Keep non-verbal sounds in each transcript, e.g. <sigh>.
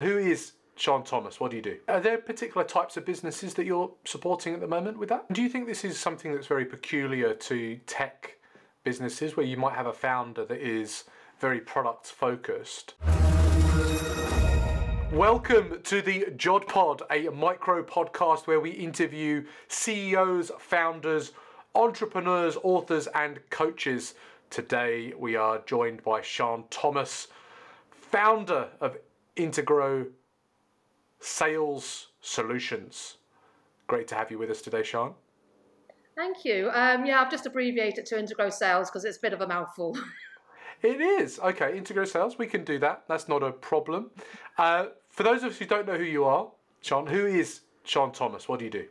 Who is Sian Thomas, what do you do? Are there particular types of businesses that you're supporting at the moment with that? Do you think this is something that's very peculiar to tech businesses where you might have a founder that is very product focused? Welcome to the Jod Pod, a micro podcast where we interview CEOs, founders, entrepreneurs, authors, and coaches. Today we are joined by Sian Thomas, founder of Integrow Sales Solutions. Great to have you with us today, Sian. Thank you. Um, yeah, I've just abbreviated it to Integrow Sales because it's a bit of a mouthful. <laughs> It is. Okay, Integrow Sales, we can do that. That's not a problem. Uh, for those of us who don't know who you are, Sian, who is Sian Thomas? What do you do?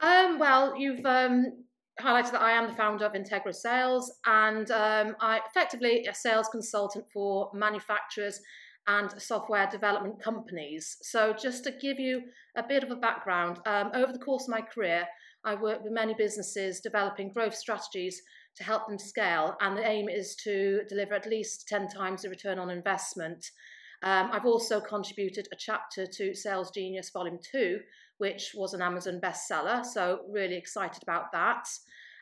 Um, well, you've um, highlighted that I am the founder of Integrow Sales, and um, I effectively a sales consultant for manufacturers and software development companies. So, just to give you a bit of a background, um, over the course of my career, I worked with many businesses developing growth strategies to help them scale, and the aim is to deliver at least 10 times the return on investment. Um, I've also contributed a chapter to Sales Genius Volume 2, which was an Amazon bestseller, so really excited about that.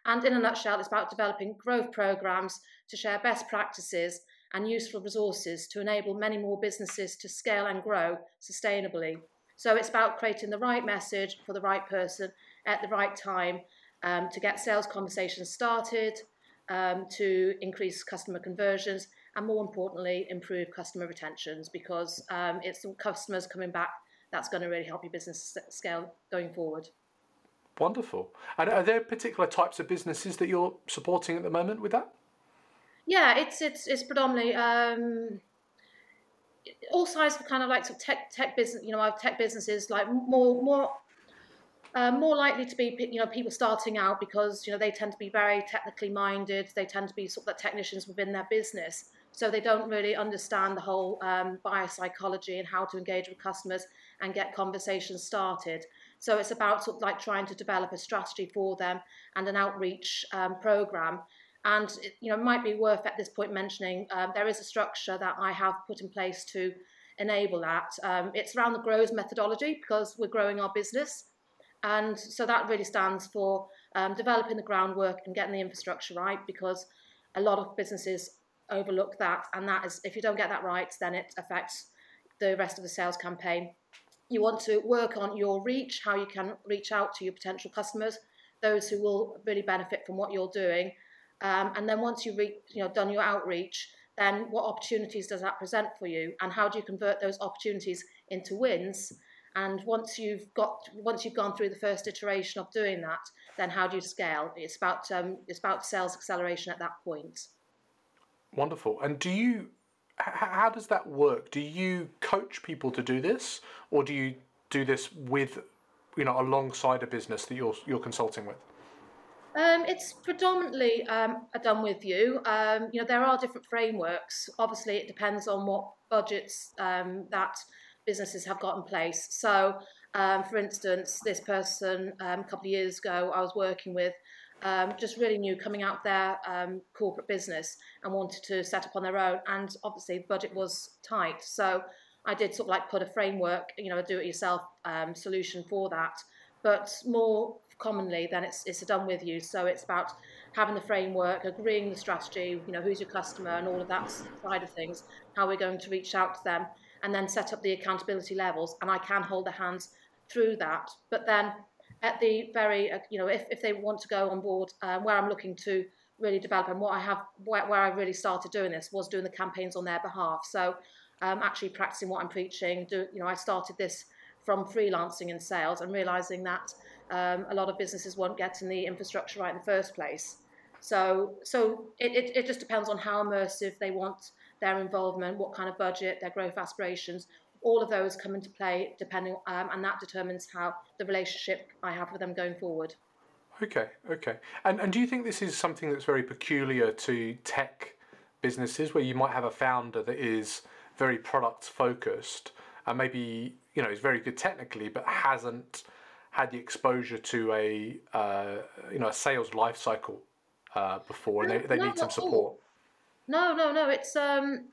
And in a nutshell, it's about developing growth programs to share best practices and useful resources to enable many more businesses to scale and grow sustainably. So it's about creating the right message for the right person at the right time um, to get sales conversations started, um, to increase customer conversions, and more importantly, improve customer retentions because um, it's the customers coming back that's going to really help your business scale going forward. Wonderful. And are there particular types of businesses that you're supporting at the moment with that? Yeah, it's it's it's predominantly um, all sides of kind of like sort of tech tech business. You know, our tech businesses like more more. Uh, more likely to be, you know, people starting out because you know they tend to be very technically minded. They tend to be sort of technicians within their business, so they don't really understand the whole um, buyer psychology and how to engage with customers and get conversations started. So it's about sort of like trying to develop a strategy for them and an outreach um, program and it, you know, might be worth at this point mentioning um, there is a structure that I have put in place to enable that. Um, it's around the GROWS methodology because we're growing our business. And so that really stands for um, developing the groundwork and getting the infrastructure right because a lot of businesses overlook that. And that is, if you don't get that right, then it affects the rest of the sales campaign. You want to work on your reach, how you can reach out to your potential customers, those who will really benefit from what you're doing, um, and then once you've re- you know, done your outreach, then what opportunities does that present for you? And how do you convert those opportunities into wins? And once you've got once you've gone through the first iteration of doing that, then how do you scale? It's about um, it's about sales acceleration at that point. Wonderful. And do you how does that work? Do you coach people to do this, or do you do this with you know alongside a business that you're you're consulting with? Um, it's predominantly um, done with you. Um, you know, there are different frameworks. Obviously, it depends on what budgets um, that businesses have got in place. So, um, for instance, this person um, a couple of years ago I was working with just really new coming out of their corporate business and wanted to set up on their own. And obviously, the budget was tight. So, I did sort of like put a framework, you know, a do-it-yourself solution for that. But more commonly, then it's it's done with you. So it's about having the framework, agreeing the strategy, you know, who's your customer and all of that side of things, how we're going to reach out to them, and then set up the accountability levels. And I can hold their hands through that. But then at the very, uh, you know, if, if they want to go on board, uh, where I'm looking to really develop and what I have, where, where I really started doing this was doing the campaigns on their behalf. So um, actually practicing what I'm preaching. Do, you know, I started this from freelancing and sales and realizing that um, a lot of businesses won't get in the infrastructure right in the first place. So, so it, it, it just depends on how immersive they want their involvement, what kind of budget, their growth aspirations. All of those come into play depending, um, and that determines how the relationship I have with them going forward. Okay, okay. And and do you think this is something that's very peculiar to tech businesses, where you might have a founder that is very product focused and maybe you know is very good technically, but hasn't had the exposure to a uh, you know a sales life cycle uh, before, and they, they need some support. No, no, no. It's um,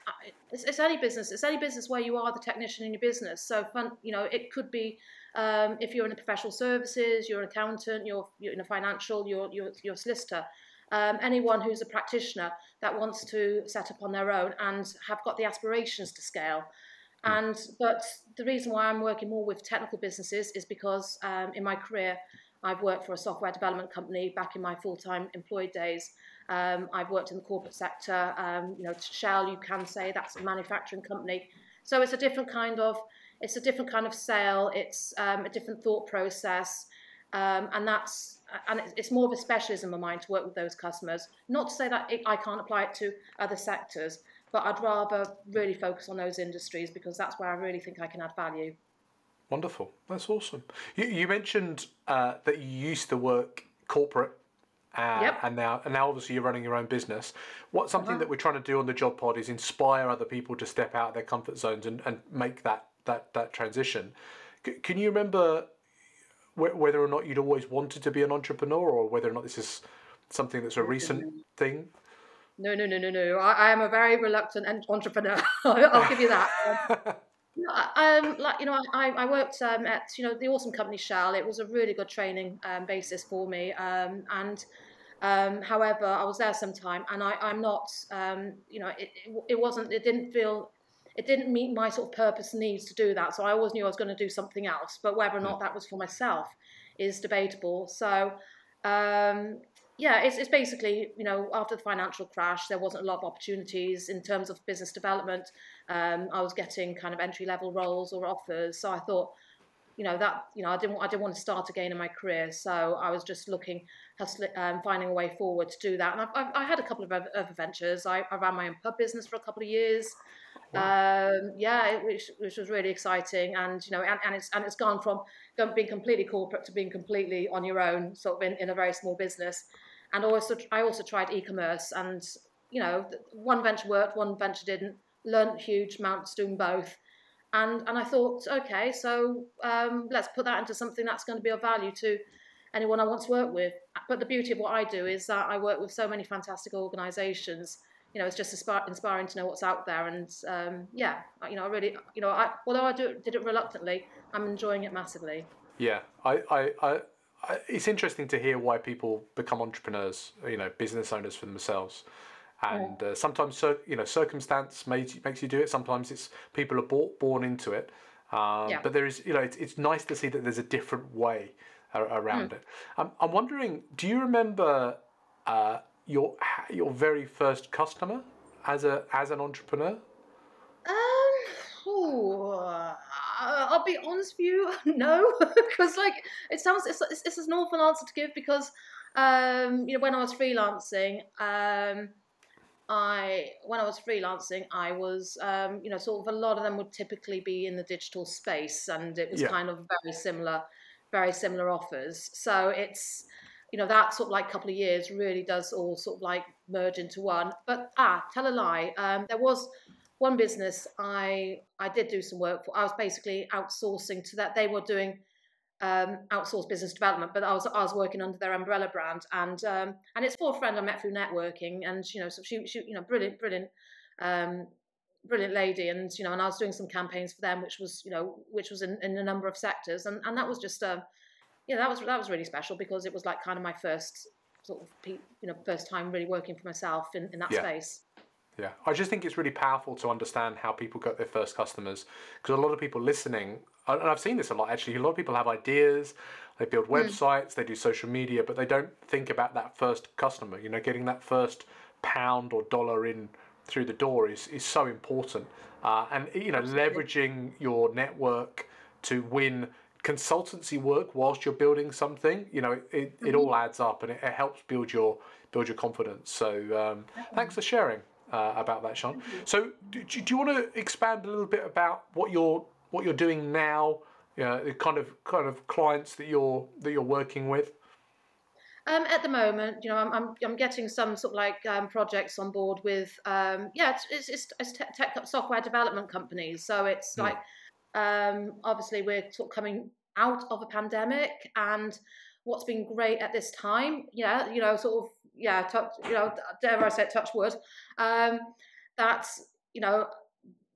it's, it's any business. It's any business where you are the technician in your business. So, fun, you know, it could be um, if you're in the professional services, you're an accountant, you're, you're in a financial, you're you're, you're a solicitor. Um, anyone who's a practitioner that wants to set up on their own and have got the aspirations to scale. Hmm. And but the reason why I'm working more with technical businesses is because um, in my career I've worked for a software development company back in my full-time employed days. Um, I've worked in the corporate sector. Um, you know, Shell, you can say that's a manufacturing company. So it's a different kind of it's a different kind of sale. It's um, a different thought process, um, and that's and it's more of a specialism of mine to work with those customers. Not to say that I can't apply it to other sectors, but I'd rather really focus on those industries because that's where I really think I can add value. Wonderful. That's awesome. You, you mentioned uh, that you used to work corporate uh, yep. and now and now obviously you're running your own business. What something uh-huh. that we're trying to do on the Jod Pod is inspire other people to step out of their comfort zones and, and make that that that transition. C- can you remember wh- whether or not you'd always wanted to be an entrepreneur, or whether or not this is something that's a recent thing? No, no, no, no, no. I, I am a very reluctant entrepreneur. <laughs> I'll give you that. <laughs> um, like you know, I, I worked um, at you know the awesome company Shell. It was a really good training um, basis for me, um, and um, however, I was there some time, and I, I'm not, um, you know, it, it, it wasn't, it didn't feel, it didn't meet my sort of purpose needs to do that. So I always knew I was going to do something else, but whether or not that was for myself is debatable. So um, yeah, it's, it's basically, you know, after the financial crash, there wasn't a lot of opportunities in terms of business development. Um, I was getting kind of entry level roles or offers. So I thought, you know, that, you know, I didn't, I didn't want to start again in my career. So I was just looking, hustling, um, finding a way forward to do that. And I've, I've, I had a couple of other ventures. I, I ran my own pub business for a couple of years. Wow. Um, yeah, which, which was really exciting. And, you know, and, and it's, and it's gone from being completely corporate to being completely on your own, sort of in, in a very small business and also I also tried e-commerce, and you know, one venture worked, one venture didn't. Learned huge amounts doing both, and and I thought, okay, so um, let's put that into something that's going to be of value to anyone I want to work with. But the beauty of what I do is that I work with so many fantastic organisations. You know, it's just inspiring to know what's out there, and um, yeah, you know, I really, you know, I, although I do, did it reluctantly, I'm enjoying it massively. Yeah, I, I, I it's interesting to hear why people become entrepreneurs, you know, business owners for themselves. And uh, sometimes, so, you know, circumstance makes, makes you do it. Sometimes it's people are born, born into it. Um, yeah. But there is, you know, it's, it's nice to see that there's a different way around mm. it. Um, I'm wondering, do you remember uh, your your very first customer as a as an entrepreneur? Um, oh, uh, I'll be honest with you, <laughs> no, because like it sounds it's, it's, it's an awful answer to give because um, you know when I was freelancing, um, I when I was freelancing, I was um, you know sort of a lot of them would typically be in the digital space, and it was yeah. kind of very similar, very similar offers. So it's you know that sort of like couple of years really does all sort of like merge into one. But ah, tell a lie, um, there was one business I I did do some work for. I was basically outsourcing to that. They were doing um, outsourced business development, but I was I was working under their umbrella brand, and um, and it's for a friend I met through networking, and you know, so she, she you know, brilliant, brilliant, um, brilliant lady, and you know, and I was doing some campaigns for them, which was you know, which was in, in a number of sectors, and and that was just um, yeah, that was that was really special because it was like kind of my first sort of you know first time really working for myself in, in that yeah. space. Yeah, I just think it's really powerful to understand how people got their first customers because a lot of people listening, and I've seen this a lot actually. A lot of people have ideas, they build hmm. websites, mm. they do social media, but they don't think about that first customer. You know, getting that first pound or dollar in through the door is is so important. Uh, and you know, Absolutely. leveraging your network to win consultancy work whilst you're building something, you know, it, it, mm-hmm. it all adds up and it, it, helps build your build your confidence. So um, thanks for sharing uh, about that, Sian. So, do, do, you want to expand a little bit about what you're what you're doing now? You know, the kind of kind of clients that you're that you're working with. Um, at the moment, you know, I'm, I'm, I'm getting some sort of like um, projects on board with, um, yeah, it's, it's, it's tech, tech, software development companies. So it's mm. like, um, obviously, we're sort of coming out of a pandemic, and what's been great at this time, yeah, you know, sort of yeah, touch, you know, dare I say, touch wood, um, that you know,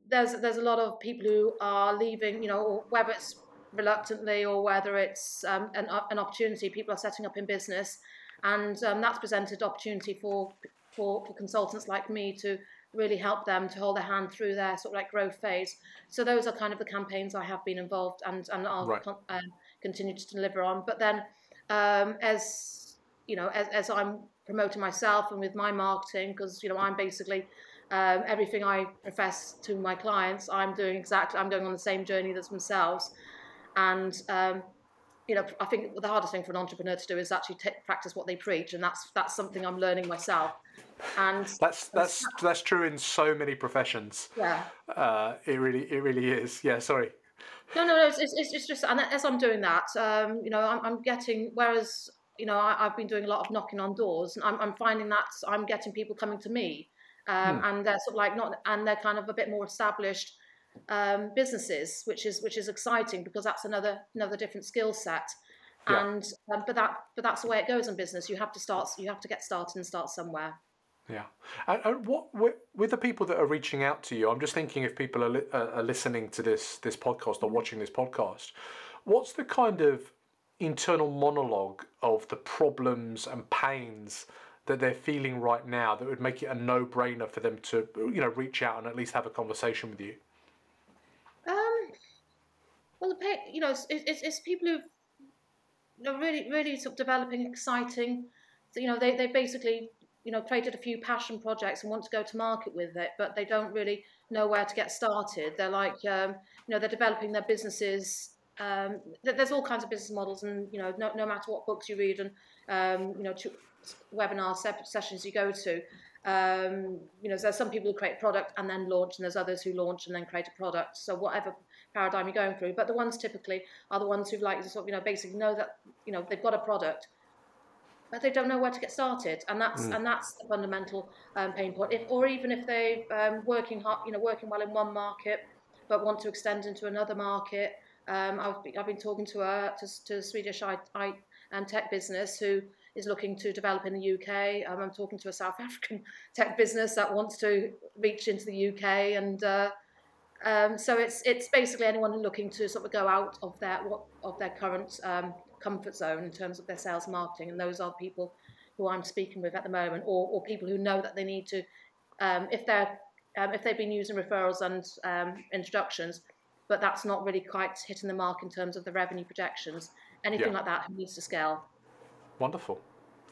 there's there's a lot of people who are leaving, you know, whether it's reluctantly or whether it's um, an, an opportunity, people are setting up in business, and um, that's presented opportunity for, for for consultants like me to really help them to hold their hand through their sort of like growth phase. So those are kind of the campaigns I have been involved and and I'll right. con- um, continue to deliver on. But then um, as you know, as, as I'm promoting myself and with my marketing, because you know I'm basically um, everything I profess to my clients, I'm doing exactly. I'm going on the same journey as themselves, and um, you know, I think the hardest thing for an entrepreneur to do is actually t- practice what they preach, and that's that's something I'm learning myself. And that's that's that's true in so many professions. Yeah, uh, it really it really is. Yeah, sorry. No, no, no. It's, it's, it's just, and as I'm doing that, um, you know, I'm, I'm getting. Whereas, you know, I, have been doing a lot of knocking on doors, and I'm, I'm finding that I'm getting people coming to me, um, hmm. and they're sort of like not, and they're kind of a bit more established um, businesses, which is which is exciting because that's another another different skill set. Yeah. And um, but that but that's the way it goes in business. You have to start. You have to get started and start somewhere. Yeah, and, and what with the people that are reaching out to you? I'm just thinking if people are, li- are listening to this this podcast or watching this podcast, what's the kind of internal monologue of the problems and pains that they're feeling right now that would make it a no-brainer for them to you know reach out and at least have a conversation with you? Um, well, you know, it's, it's, it's people who are really really sort of developing exciting. You know, they they basically you know, created a few passion projects and want to go to market with it, but they don't really know where to get started. They're like, um, you know, they're developing their businesses. Um, there's all kinds of business models, and you know, no, no matter what books you read and um, you know, webinar sessions you go to, um, you know, there's some people who create product and then launch, and there's others who launch and then create a product. So whatever paradigm you're going through, but the ones typically are the ones who like to sort of, you know, basically know that you know they've got a product but they don't know where to get started, and that's mm. and that's the fundamental um, pain point. If, or even if they're um, working hard, you know, working well in one market, but want to extend into another market. Um, I've, been, I've been talking to a to, to Swedish I, I, um, tech business who is looking to develop in the UK. Um, I'm talking to a South <laughs> African tech business that wants to reach into the UK, and uh, um, so it's it's basically anyone looking to sort of go out of their what of their current um, comfort zone in terms of their sales marketing, and those are people who I'm speaking with at the moment, or, or people who know that they need to, um, if they're um, if they've been using referrals and um, introductions, but that's not really quite hitting the mark in terms of the revenue projections. Anything yeah. like that needs to scale. Wonderful.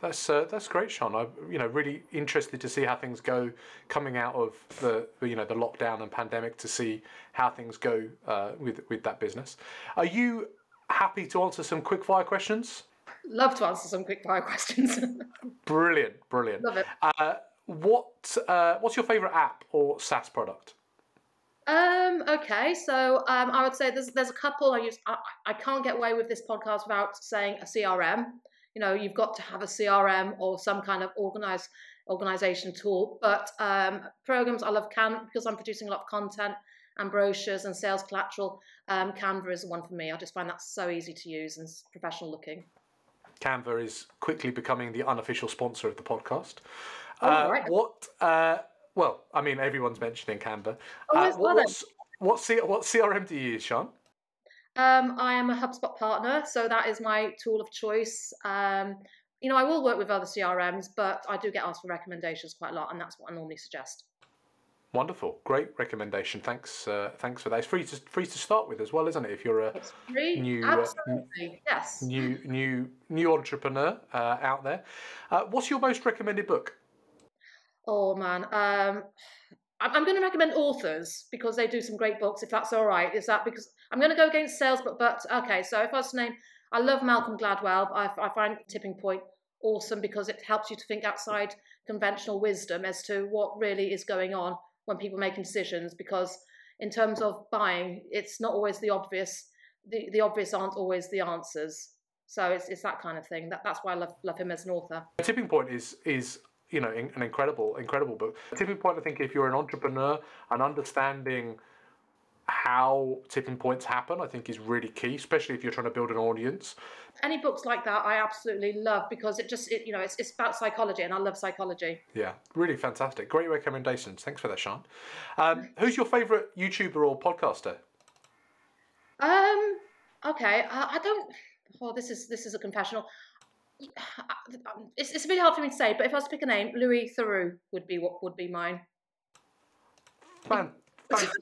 That's uh, that's great, Sian. I'm you know really interested to see how things go coming out of the you know the lockdown and pandemic to see how things go uh, with with that business. Are you happy to answer some quick fire questions? Love to answer some quick fire questions. <laughs> brilliant, brilliant. Love it. Uh, what uh, What's your favourite app or SaaS product? Um, okay, so um, I would say there's there's a couple I use. I, I can't get away with this podcast without saying a CRM. You know, you've got to have a CRM or some kind of organized organization tool. But um, programs, I love Can because I'm producing a lot of content and brochures and sales collateral. Um, Canva is the one for me. I just find that so easy to use and professional looking. Canva is quickly becoming the unofficial sponsor of the podcast. Oh, uh, right. What? Uh, well, I mean, everyone's mentioning Canva. Oh, uh, what, what's, what, C, what CRM do you use, Sian? Um, I am a HubSpot partner, so that is my tool of choice. Um, you know, I will work with other CRMs, but I do get asked for recommendations quite a lot, and that's what I normally suggest. Wonderful, great recommendation. Thanks, uh, thanks for that. It's free to free to start with as well, isn't it? If you're a new, absolutely, uh, yes, new new new entrepreneur uh, out there, uh, what's your most recommended book? Oh man, um, I'm going to recommend authors because they do some great books. If that's all right, is that because I'm going to go against sales, but but okay. So if I was to name, I love Malcolm Gladwell. I, I find Tipping Point awesome because it helps you to think outside conventional wisdom as to what really is going on when people are making decisions because in terms of buying, it's not always the obvious. The, the obvious aren't always the answers. So it's, it's that kind of thing. That, that's why I love, love him as an author. Tipping Point is is you know an incredible incredible book. Tipping Point, I think, if you're an entrepreneur and understanding how tipping points happen, I think is really key, especially if you're trying to build an audience. Any books like that, I absolutely love because it just, it, you know, it's, it's about psychology, and I love psychology. Yeah, really fantastic. Great recommendations. Thanks for that, Sian. Um, who's your favourite YouTuber or podcaster? Um. Okay. I, I don't. Oh, this is this is a confessional. <sighs> It's, it's really hard for me to say, but if I was to pick a name, Louis Theroux would be what would be mine. Man,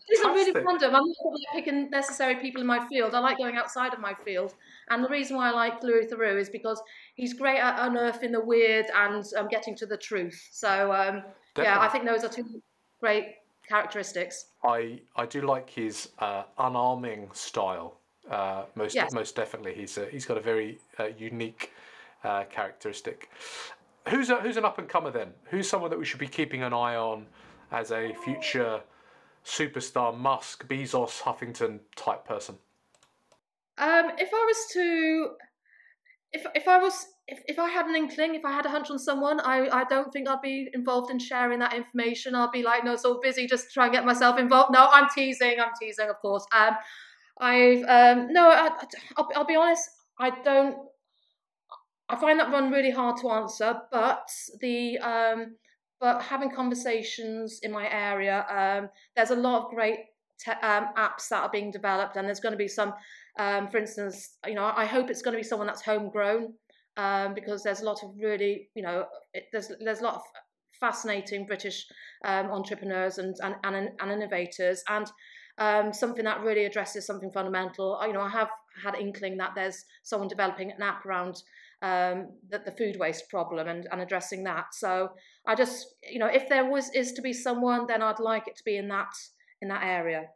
These are really random. I'm not picking necessary people in my field. I like going outside of my field, and the reason why I like Louis Theroux is because he's great at unearthing the weird and um, getting to the truth. So um, yeah, I think those are two great characteristics. I I do like his uh, unarming style. Uh, most yes. most definitely, he's a, he's got a very uh, unique uh, characteristic. Who's a, who's an up and comer then? Who's someone that we should be keeping an eye on as a future superstar Musk, Bezos, Huffington type person? Um, if I was to, if if I was, if, if I had an inkling, if I had a hunch on someone, I, I don't think I'd be involved in sharing that information. I'll be like, no, so busy just try and get myself involved. No, I'm teasing. I'm teasing, of course. Um, I've um, no, I, I'll, I'll be honest. I don't. I find that one really hard to answer, but the um, but having conversations in my area, um, there's a lot of great te- um, apps that are being developed, and there's going to be some, um, for instance, you know, I hope it's going to be someone that's homegrown um, because there's a lot of really, you know, it, there's there's a lot of fascinating British um, entrepreneurs and, and and, and innovators, and um, something that really addresses something fundamental. You know, I have had inkling that there's someone developing an app around um, the, the food waste problem and, and addressing that. So I just, you know, if there was is to be someone, then I'd like it to be in that in that area.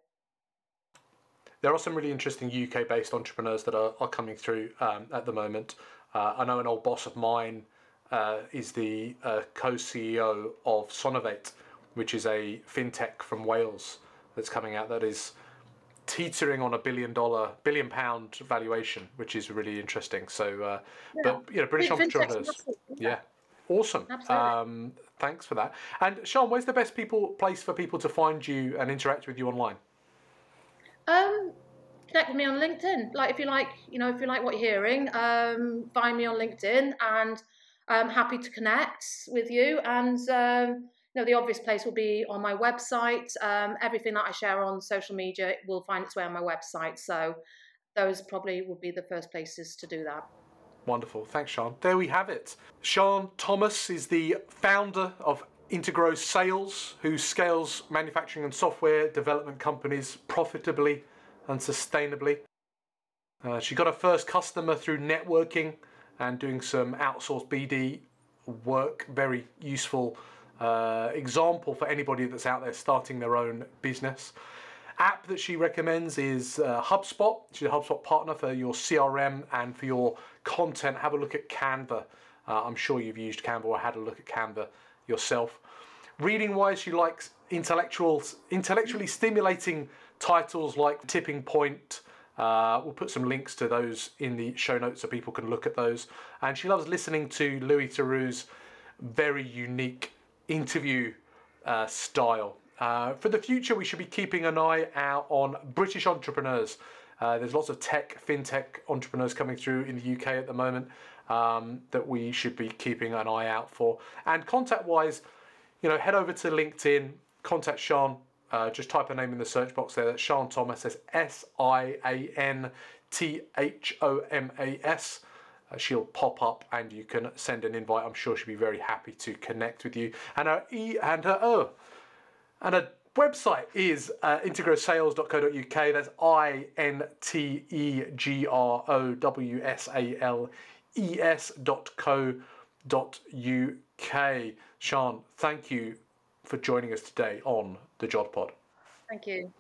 There are some really interesting UK-based entrepreneurs that are, are coming through um, at the moment. Uh, I know an old boss of mine uh, is the uh, co-CEO of Sonovate, which is a fintech from Wales that's coming out that is teetering on a billion dollar, billion pound valuation, which is really interesting. So, uh, yeah. but you know, British entrepreneurs, yeah, awesome. Um, thanks for that. And Sian, where's the best people place for people to find you and interact with you online? Um, connect with me on LinkedIn. Like if you like, you know, if you like what you're hearing, um, find me on LinkedIn, and I'm happy to connect with you and. Um, know, the obvious place will be on my website. Um, everything that I share on social media will find its way on my website. So those probably would be the first places to do that. Wonderful. Thanks, Sian. There we have it. Sian Thomas is the founder of Integrow Sales, who scales manufacturing and software development companies profitably and sustainably. Uh, she got her first customer through networking and doing some outsourced BD work, very useful uh, example for anybody that's out there starting their own business. App that she recommends is uh, HubSpot. She's a HubSpot partner for your CRM and for your content. Have a look at Canva. Uh, I'm sure you've used Canva or had a look at Canva yourself. Reading wise, she likes intellectual, intellectually stimulating titles like Tipping Point. Uh, we'll put some links to those in the show notes so people can look at those. And she loves listening to Louis Theroux's very unique interview uh, style. Uh, for the future, we should be keeping an eye out on British entrepreneurs. Uh, there's lots of tech, fintech entrepreneurs coming through in the UK at the moment um, that we should be keeping an eye out for. And contact wise, you know, head over to LinkedIn, contact Sian. Uh, just type a name in the search box there. That's Sian Thomas. That's S I A N T H O M A S uh, she'll pop up and you can send an invite. I'm sure she'll be very happy to connect with you. And her e and her oh, and her website is uh, integrowsales.co.uk. That's I N T E G R O W S A L E S dot co dot uk. Sian, thank you for joining us today on the Jod Pod. Thank you.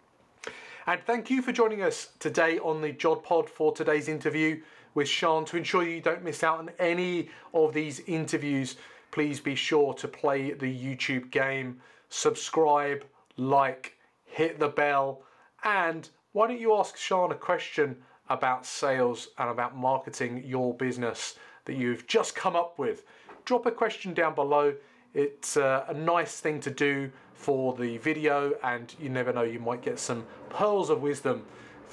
And thank you for joining us today on the Jod Pod for today's interview with Sian. To ensure you don't miss out on any of these interviews, please be sure to play the YouTube game, subscribe, like, hit the bell, and why don't you ask Sian a question about sales and about marketing your business that you've just come up with? Drop a question down below. It's uh, a nice thing to do for the video, and you never know, you might get some pearls of wisdom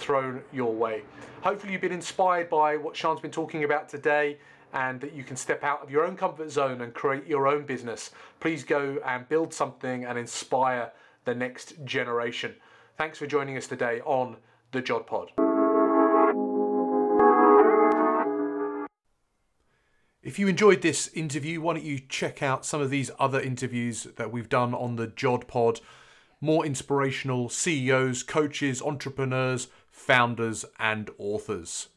thrown your way. Hopefully, you've been inspired by what Sian's been talking about today and that you can step out of your own comfort zone and create your own business. Please go and build something and inspire the next generation. Thanks for joining us today on the Jod Pod. If you enjoyed this interview, why don't you check out some of these other interviews that we've done on the Jod Pod? More inspirational CEOs, coaches, entrepreneurs, founders, and authors.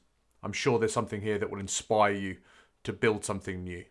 I'm sure there's something here that will inspire you to build something new.